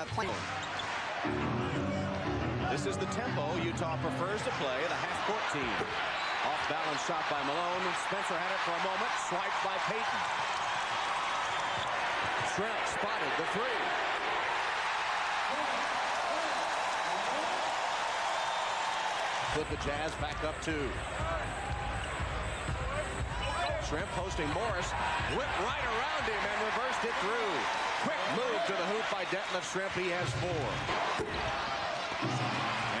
Uh, this is the tempo Utah prefers to play, the half-court team. Off-balance shot by Malone. Spencer had it for a moment. Swiped by Payton. Schrempf spotted the three. Put the Jazz back up two. Schrempf posting Morris. Whipped right around him and reversed it through. Quick move to the hoop by Detlef Schrempf. He has four.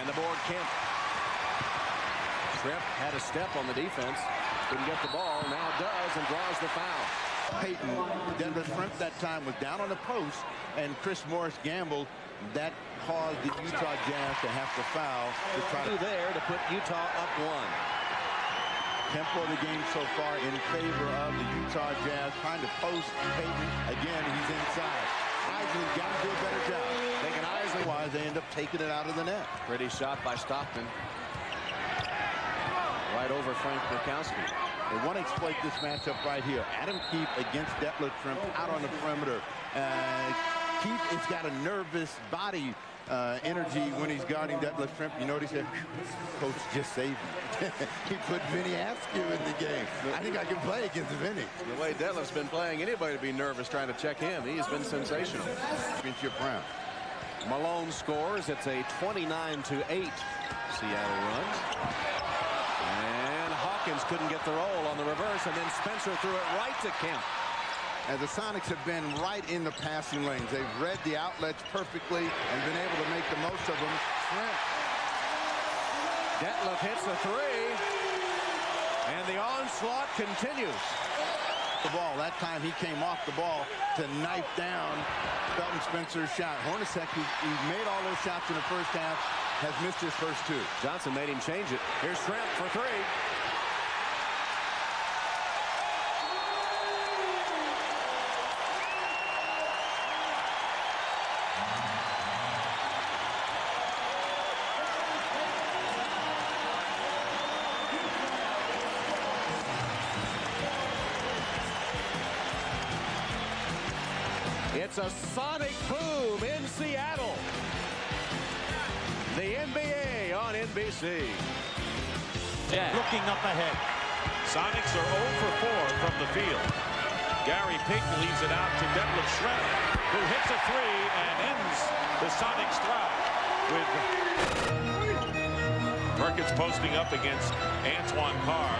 And the board Kemp. Schrempf had a step on the defense. Didn't get the ball. Now does and draws the foul. Payton, Detlef Schrempf that time was down on the post, and Chris Morris gambled. That caused the Utah Jazz to have to foul to try to there to put Utah up one. Tempo of the game so far in favor of the Utah Jazz. Trying to post Payton. Again, he's inside. Eisley got to do a better job. Taking Eisley. Why they end up taking it out of the net. Pretty shot by Stockton. Right over Frank Brickowski. They want to exploit this matchup right here. Adam Keefe against Detlef Schrempf out on the perimeter. Uh, Keefe has got a nervous body uh, energy when he's guarding Detlef Schrempf. You know what he said? Coach just saved me. he put Vinny Askew in the game. I think I can play against Vinny. The way Detlef's been playing, anybody to be nervous trying to check him. He has been sensational. Championship round. Malone scores. It's a 29 to 8 Seattle run. And Hawkins couldn't get the roll on the reverse, and then Spencer threw it right to Kemp. And the Sonics have been right in the passing lanes. They've read the outlets perfectly and been able to make the most of them. Detlef hits a three. And the onslaught continues. The ball. That time he came off the ball to knife down Felton Spencer's shot. Hornacek, who made all those shots in the first half, has missed his first two. Johnson made him change it. Here's Schrempf for three. It's a sonic boom in Seattle. The NBA on NBC. Yeah. Looking up ahead. Sonics are 0 for 4 from the field. Gary Payton leaves it out to Detlef Schrempf, who hits a three and ends the Sonics drive with Perkins posting up against Antoine Carr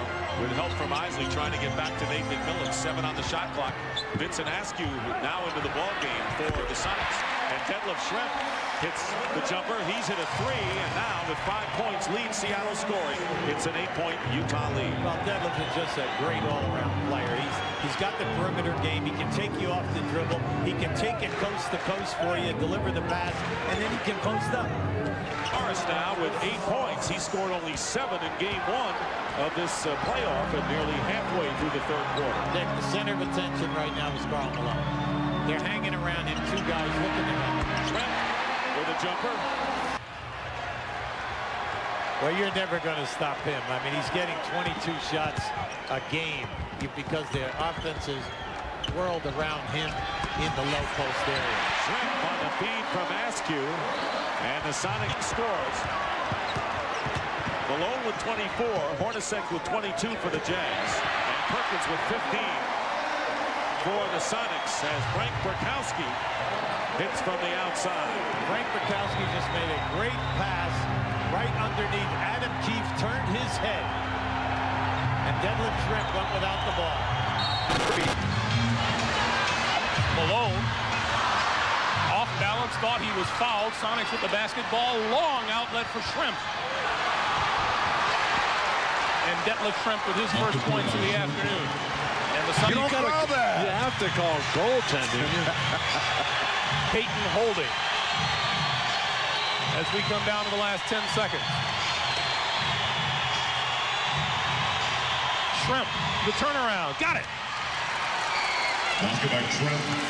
with help from Eisley trying to get back to Nate McMillan. Seven on the shot clock. Vincent Askew now into the ball game for the Sonics. And Detlef Schrempf hits the jumper. He's hit a three, and now with five points, lead, Seattle scoring. It's an eight-point Utah lead. Well, Detlef is just a great all-around player. He's he's got the perimeter game. He can take you off the dribble. He can take it coast to coast for you, deliver the pass, and then he can post up. Morris now with eight points. He scored only seven in game one of this uh, playoff and nearly halfway through the third quarter. Dick, the center of attention right now is Karl Malone. They're hanging around him, two guys looking at him. A jumper. Well, you're never going to stop him. I mean, he's getting 22 shots a game because their offense is whirled around him in the low post area. On the feed from Askew, and the Sonic scores. Malone with 24, Hornacek with 22 for the Jazz, and Perkins with 15 for the Sonics as Frank Brickowski hits from the outside. Frank Brickowski just made a great pass right underneath. Adam Keefe turned his head. And Detlef Schrempf went without the ball. Malone off balance, thought he was fouled. Sonics with the basketball. Long outlet for Schrempf. And Detlef Schrempf with his first points of the afternoon. And the you, don't call that. you have to call goaltending. Payton holding. As we come down to the last 10 seconds. Schrempf, the turnaround. Got it.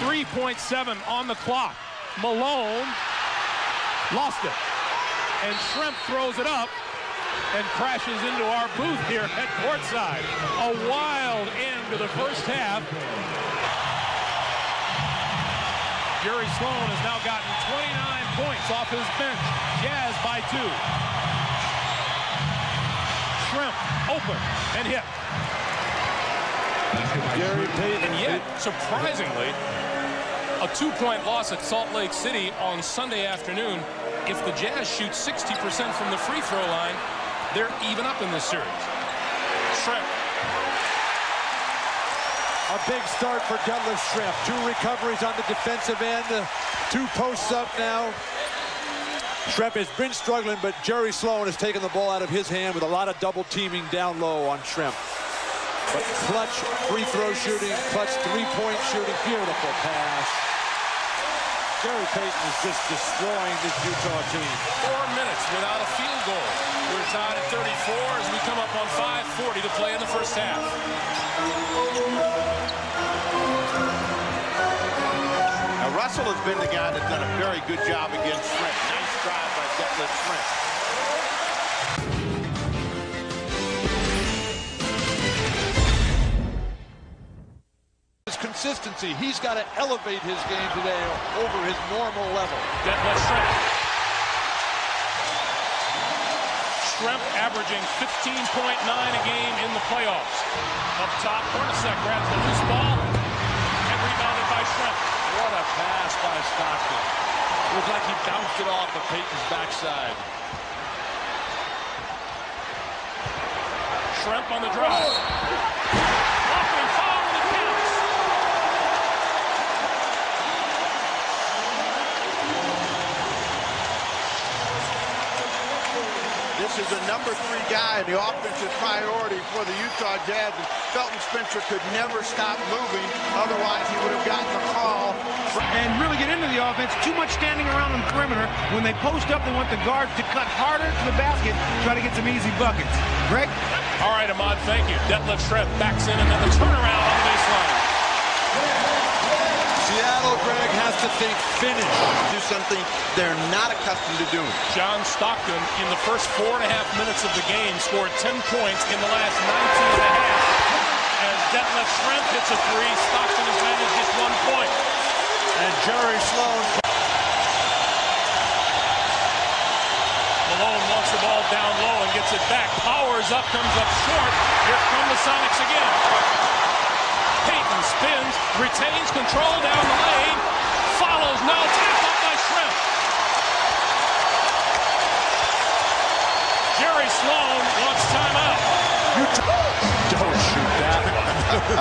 3.7 on the clock. Malone lost it. And Schrempf throws it up and crashes into our booth here at courtside. A wild end to the first half. Jerry Sloan has now gotten 29 points off his bench. Jazz by two. Schrempf open and hit. Gary Payton. And yet, surprisingly, a two-point loss at Salt Lake City on Sunday afternoon. If the Jazz shoot 60% from the free throw line, they're even up in this series. Schrempf. A big start for Detlef Schrempf. Two recoveries on the defensive end. Uh, two posts up now. Schrempf has been struggling, but Jerry Sloan has taken the ball out of his hand with a lot of double teaming down low on Schrempf. But clutch free throw shooting, clutch three-point shooting, beautiful pass. Gary Payton is just destroying this Utah team. Four minutes without a field goal. We're tied at 34 as we come up on 5.40 to play in the first half. Now, Russell has been the guy that's done a very good job against Schrempf. Nice drive by Detlef Schrempf. Consistency, he's got to elevate his game today over his normal level. Detlef Schrempf. Schrempf averaging 15.9 a game in the playoffs. Up top, Hornacek grabs the loose ball and rebounded by Schrempf. What a pass by Stockton. Looks like he bounced it off of Payton's backside. Schrempf on the drive. Oh! Offering foul and it counts. This is the number three guy in the offensive priority for the Utah Jazz. And Felton Spencer could never stop moving. Otherwise, he would have gotten the call. and really get into the offense. Too much standing around on the perimeter. When they post up, they want the guards to cut harder to the basket, try to get some easy buckets. Greg? All right, Ahmad, thank you. Detlef Schrempf backs in and then the turnaround on the baseline. Seattle, Greg, has to think finish. Do something they're not accustomed to doing. John Stockton, in the first four and a half minutes of the game, scored 10 points in the last 19 and a half. As Detlef Schrempf hits a three, Stockton has managed just one point. And Jerry Sloan Malone wants the ball down low and gets it back. Powers up, comes up short. Here come the Sonics again. Payton spins, retains control down the lane, now, tapped up by Schrempf. Jerry Sloan wants timeout. Don't shoot that. Oh,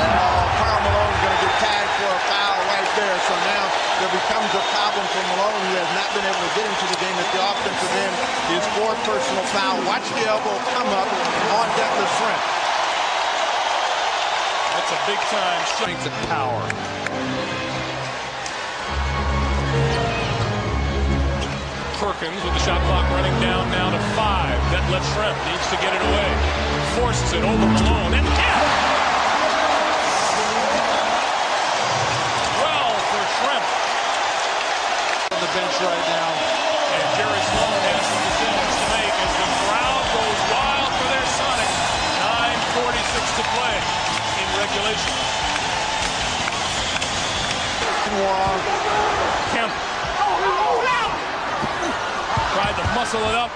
uh, Karl Malone is going to get tagged for a foul right there. So now there becomes a problem for Malone, who has not been able to get into the game at the offensive end. His fourth personal foul. Watch the elbow come up on Detlef Schrempf. That's a big time. Strength and power. Perkins with the shot clock running down now to five. Detlef Schrempf needs to get it away. Forces it over Malone and in. Well for Schrempf. On the bench right now. And Jerry Sloan has some decisions to make as the crowd goes wild for their Sonics. 9.46 to play in regulation. Kemp tried to muscle it up.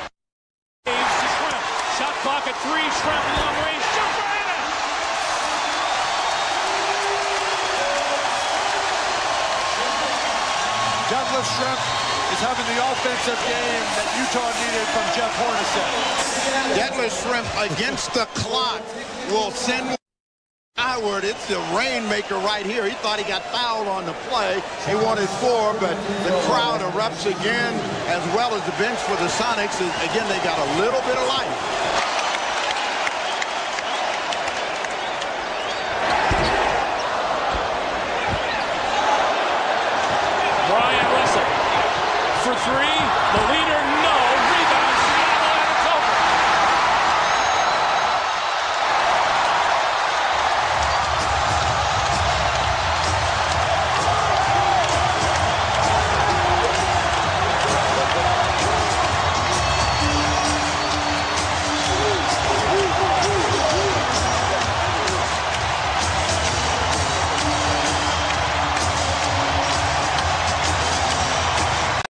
Games to Schrempf. Shot clock at three. Schrempf long range. Jumper in it. Detlef Schrempf is having the offensive game that Utah needed from Jeff Hornacek. Detlef Schrempf against the clock will send Howard. It's the rainmaker right here. He thought he got fouled on the play. He wanted four, but the crowd erupts again, as well as the bench for the Sonics. Again, they got a little bit of life.